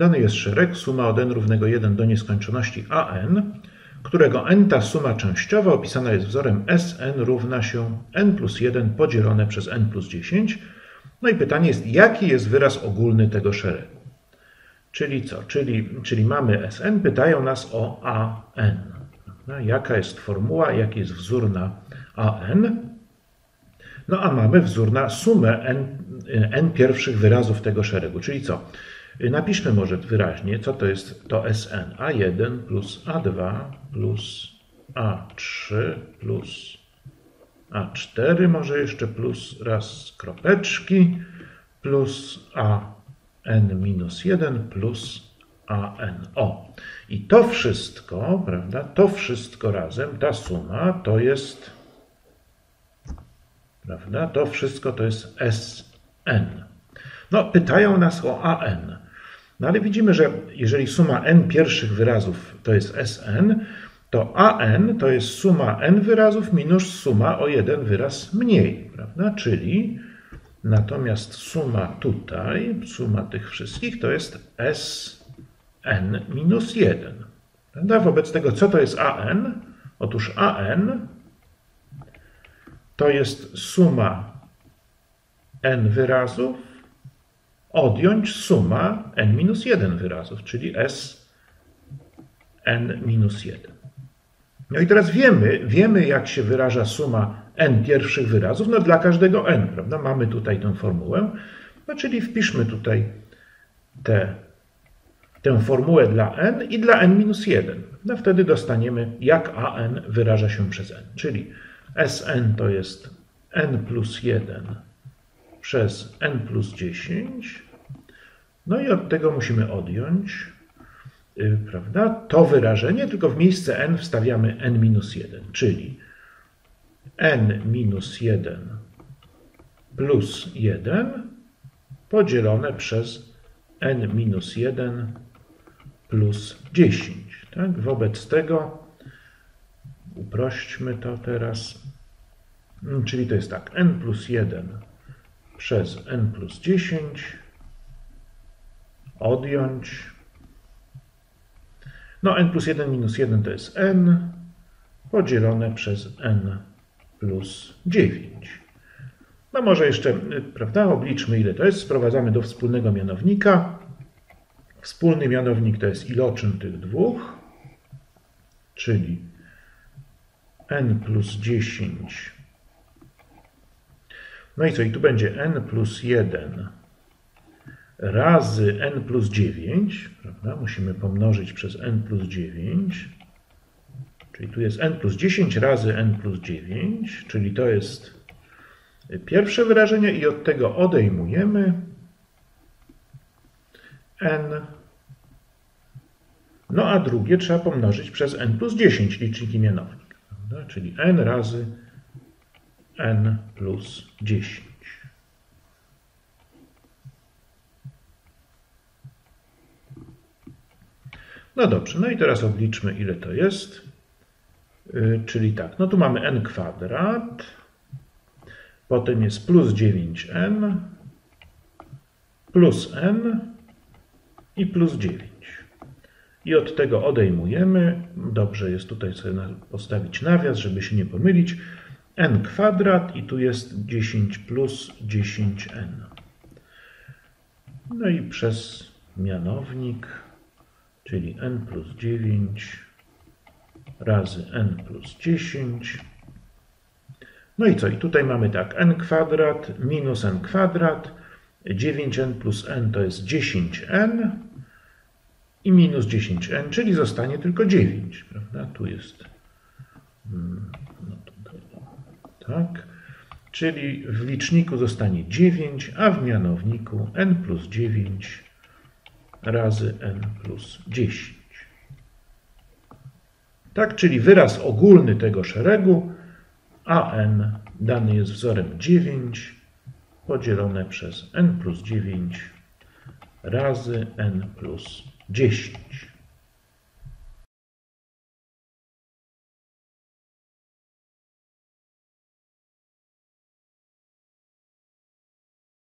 Dany jest szereg, suma od n równego 1 do nieskończoności an, którego n ta suma częściowa opisana jest wzorem Sn równa się n plus 1 podzielone przez n plus 10. No i pytanie jest, jaki jest wyraz ogólny tego szeregu? Czyli co? Czyli, czyli mamy Sn, pytają nas o an. Jaka jest formuła, jaki jest wzór na an? No a mamy wzór na sumę n, n pierwszych wyrazów tego szeregu. Czyli co? Napiszmy może wyraźnie, co to jest to Sn. A1 plus A2 plus A3 plus A4, może jeszcze plus raz kropeczki, plus AN minus 1 plus ANO. I to wszystko, prawda, to wszystko razem, ta suma to jest, prawda, to wszystko to jest Sn. No, pytają nas o AN. No ale widzimy, że jeżeli suma n pierwszych wyrazów to jest Sn, to an to jest suma n wyrazów minus suma o jeden wyraz mniej, prawda? Czyli natomiast suma tutaj, suma tych wszystkich to jest Sn minus 1. Prawda? Wobec tego, co to jest an? Otóż an to jest suma n wyrazów odjąć suma n-1 wyrazów, czyli s n-1. No i teraz wiemy, wiemy jak się wyraża suma n pierwszych wyrazów, no dla każdego n, prawda? Mamy tutaj tę formułę, no czyli wpiszmy tutaj tę, tę formułę dla n i dla n-1. No wtedy dostaniemy jak an wyraża się przez n, czyli Sn to jest n plus 1 przez n plus 10. No i od tego musimy odjąć, yy, prawda, to wyrażenie, tylko w miejsce n wstawiamy n minus 1, czyli n minus 1 plus 1 podzielone przez n minus 1 plus 10. Tak? Wobec tego uprośćmy to teraz, czyli to jest tak, n plus 1 przez n plus 10 odjąć. No n plus 1 minus 1 to jest n podzielone przez n plus 9. No może jeszcze, prawda, obliczmy ile to jest. Sprowadzamy do wspólnego mianownika. Wspólny mianownik to jest iloczyn tych dwóch, czyli n plus 10 no i co? I tu będzie n plus 1 razy n plus 9, prawda? Musimy pomnożyć przez n plus 9. Czyli tu jest n plus 10 razy n plus 9, czyli to jest pierwsze wyrażenie i od tego odejmujemy n. No a drugie trzeba pomnożyć przez n plus 10, liczniki mianownik. Prawda? Czyli n razy n plus 10. No dobrze, no i teraz obliczmy ile to jest. Yy, czyli tak, no tu mamy n kwadrat, potem jest plus 9n, plus n i plus 9. I od tego odejmujemy. Dobrze jest tutaj sobie postawić nawias, żeby się nie pomylić n kwadrat i tu jest 10 plus 10n. No i przez mianownik, czyli n plus 9 razy n plus 10. No i co? I tutaj mamy tak, n kwadrat minus n kwadrat, 9n plus n to jest 10n i minus 10n, czyli zostanie tylko 9, prawda? Tu jest mm, no tak? Czyli w liczniku zostanie 9, a w mianowniku n plus 9 razy n plus 10. Tak, czyli wyraz ogólny tego szeregu an dany jest wzorem 9 podzielone przez n plus 9 razy n plus 10.